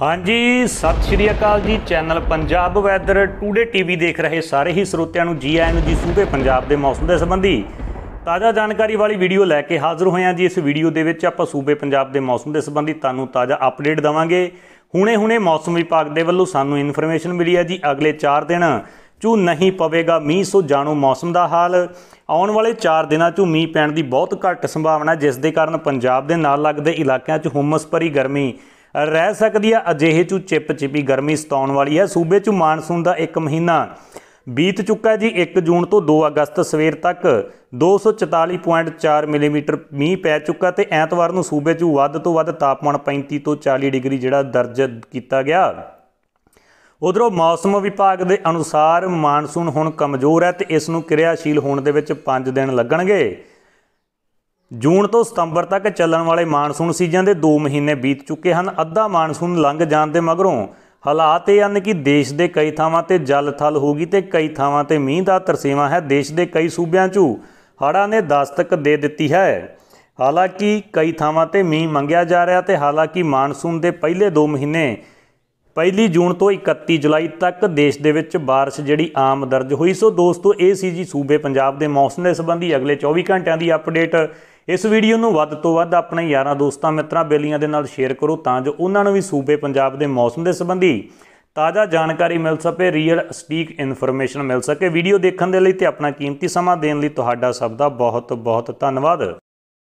ਹਾਂਜੀ, ਸਤਿ ਸ਼੍ਰੀ ਅਕਾਲ ਜੀ। Channel Punjab weather today TV ਦੇਖ ਰਹੇ ਸਾਰੇ ਹੀ ਸਰੋਤਿਆਂ ਨੂੰ ਜੀ ਆਇਆਂ ਨੂੰ ਜੀ ਸੂਬੇ ਪੰਜਾਬ ਦੇ ਮੌਸਮ ਦੇ ਸੰਬੰਧੀ ਤਾਜ਼ਾ ਜਾਣਕਾਰੀ ਵਾਲੀ ਵੀਡੀਓ ਲੈ ਕੇ ਹਾਜ਼ਰ ਹੋਏ ਹਾਂ ਜੀ। ਇਸ ਵੀਡੀਓ ਦੇ ਵਿੱਚ ਆਪਾਂ ਸੂਬੇ ਪੰਜਾਬ ਦੇ ਮੌਸਮ ਦੇ ਸੰਬੰਧੀ ਤੁਹਾਨੂੰ ਤਾਜ਼ਾ ਅਪਡੇਟ ਦਵਾਂਗੇ। ਹੁਣੇ-ਹੁਣੇ ਮੌਸਮ ਵਿਭਾਗ ਦੇ ਵੱਲੋਂ ਸਾਨੂੰ ਇਨਫੋਰਮੇਸ਼ਨ ਮਿਲੀ ਹੈ ਜੀ। ਅਗਲੇ 4 ਦਿਨ ਚੂ ਨਹੀਂ ਪਵੇਗਾ ਮੀਂਹ, ਸੋ ਜਾਣੋ ਮੌਸਮ ਦਾ ਹਾਲ। ਆਉਣ ਵਾਲੇ 4 ਦਿਨਾਂ ਚੋਂ ਮੀਂਹ ਪੈਣ ਦੀ ਬਹੁਤ ਘੱਟ ਸੰਭਾਵਨਾ ਜਿਸ ਦੇ ਕਾਰਨ ਪੰਜਾਬ ਦੇ ਨਾਲ ਲੱਗਦੇ ਇਲਾਕਿਆਂ 'ਚ ਹੁਮਸ ਭਰੀ ਗਰਮੀ ਰਹਿ ਸਕਦੀ ਹੈ ਅਜਿਹੇ 'ਚ ਚਿਪ-ਚਿਪੀ ਗਰਮੀ ਸਤਾਉਣ ਵਾਲੀ ਹੈ। ਸੂਬੇ 'ਚ ਮਾਨਸੂਨ ਦਾ ਇੱਕ ਮਹੀਨਾ ਬੀਤ ਚੁੱਕਾ ਜੀ। 1 ਜੂਨ ਤੋਂ 2 ਅਗਸਤ ਸਵੇਰ ਤੱਕ 244.4 ਮਿਲੀਮੀਟਰ ਮੀਂਹ ਪੈ ਚੁੱਕਾ ਤੇ ਐਤਵਾਰ ਨੂੰ ਸੂਬੇ 'ਚ ਵੱਧ ਤੋਂ ਵੱਧ ਤਾਪਮਾਨ 35 ਤੋਂ 40 ਡਿਗਰੀ ਜਿਹੜਾ ਦਰਜ ਕੀਤਾ ਗਿਆ। ਉਧਰੋਂ ਮੌਸਮ ਵਿਭਾਗ ਦੇ ਅਨੁਸਾਰ ਮਾਨਸੂਨ ਹੁਣ ਕਮਜ਼ੋਰ ਹੈ ਤੇ ਇਸ ਨੂੰ ਕਿਰਿਆਸ਼ੀਲ ਹੋਣ ਦੇ ਵਿੱਚ 5 ਦਿਨ ਲੱਗਣਗੇ। ਜੂਨ ਤੋਂ ਸਤੰਬਰ ਤੱਕ ਚੱਲਣ ਵਾਲੇ ਮਾਨਸੂਨ ਸੀਜ਼ਨ ਦੇ 2 ਮਹੀਨੇ ਬੀਤ ਚੁੱਕੇ ਹਨ ਅੱਧਾ ਮਾਨਸੂਨ ਲੰਘ ਜਾਣ ਦੇ ਮਗਰੋਂ ਹਾਲਾਤ ਇਹ ਹਨ ਕਿ ਦੇਸ਼ ਦੇ ਕਈ ਥਾਵਾਂ ਤੇ ਜਲ ਥਲ ਹੋ ਗਈ ਤੇ ਕਈ ਥਾਵਾਂ ਤੇ ਮੀਂਹ ਦਾ ਤਰਸੇਵਾ ਹੈ ਦੇਸ਼ ਦੇ ਕਈ ਸੂਬਿਆਂ 'ਚ ਹੜ੍ਹਾਂ ਨੇ ਦਸਤਕ ਦੇ ਦਿੱਤੀ ਹੈ ਹਾਲਾਂਕਿ ਕਈ ਥਾਵਾਂ ਤੇ ਮੀਂਹ ਮੰਗਿਆ ਜਾ ਰਿਹਾ ਤੇ ਹਾਲਾਂਕਿ ਮਾਨਸੂਨ ਦੇ ਪਹਿਲੇ 2 ਮਹੀਨੇ ਪਹਿਲੀ ਜੂਨ ਤੋਂ 31 ਜੁਲਾਈ ਤੱਕ ਦੇਸ਼ ਦੇ ਵਿੱਚ بارش ਜਿਹੜੀ ਆਮ ਦਰਜ ਹੋਈ ਸੋ ਦੋਸਤੋ ਇਹ ਸੀ ਜੀ ਸੂਬੇ ਪੰਜਾਬ ਦੇ ਮੌਸਮ ਦੇ ਸੰਬੰਧੀ ਅਗਲੇ 24 ਘੰਟਿਆਂ ਦੀ ਅਪਡੇਟ ਇਸ ਵੀਡੀਓ ਨੂੰ ਵੱਧ ਤੋਂ ਵੱਧ ਆਪਣੇ ਯਾਰਾਂ, ਦੋਸਤਾਂ, ਮਿੱਤਰਾਂ, ਬੇਲੀਆਂ ਦੇ ਨਾਲ ਸ਼ੇਅਰ ਕਰੋ ਤਾਂ ਜੋ ਉਹਨਾਂ ਨੂੰ ਵੀ ਸੂਬੇ ਪੰਜਾਬ ਦੇ ਮੌਸਮ ਦੇ ਸੰਬੰਧੀ ਤਾਜ਼ਾ ਜਾਣਕਾਰੀ ਮਿਲ ਸਕੇ ਰੀਅਲ ਸਟੀਕ ਇਨਫੋਰਮੇਸ਼ਨ ਮਿਲ ਸਕੇ। ਵੀਡੀਓ ਦੇਖਣ ਦੇ ਲਈ ਤੇ ਆਪਣਾ ਕੀਮਤੀ ਸਮਾਂ ਦੇਣ ਲਈ ਤੁਹਾਡਾ ਸਭ ਦਾ ਬਹੁਤ ਬਹੁਤ ਧੰਨਵਾਦ।